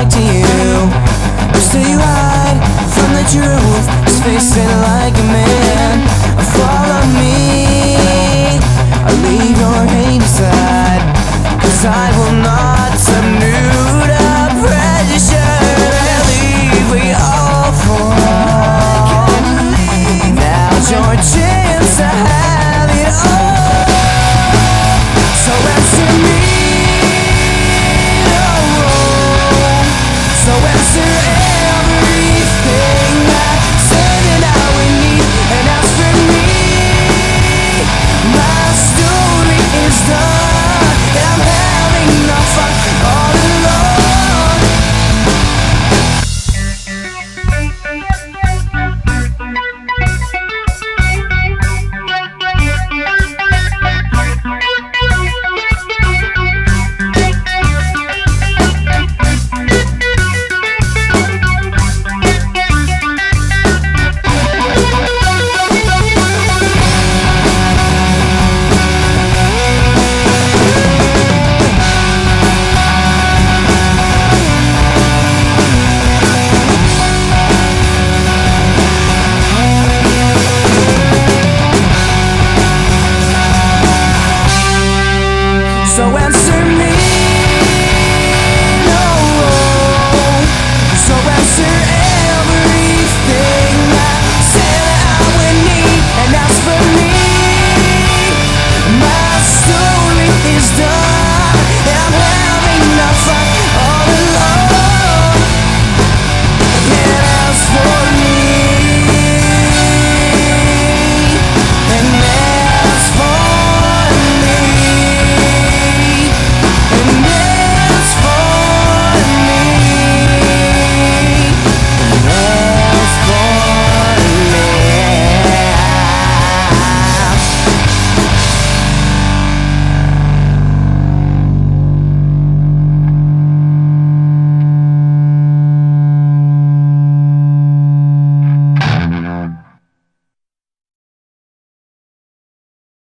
lied to you. You say you hide from the truth. Just face fit like a man.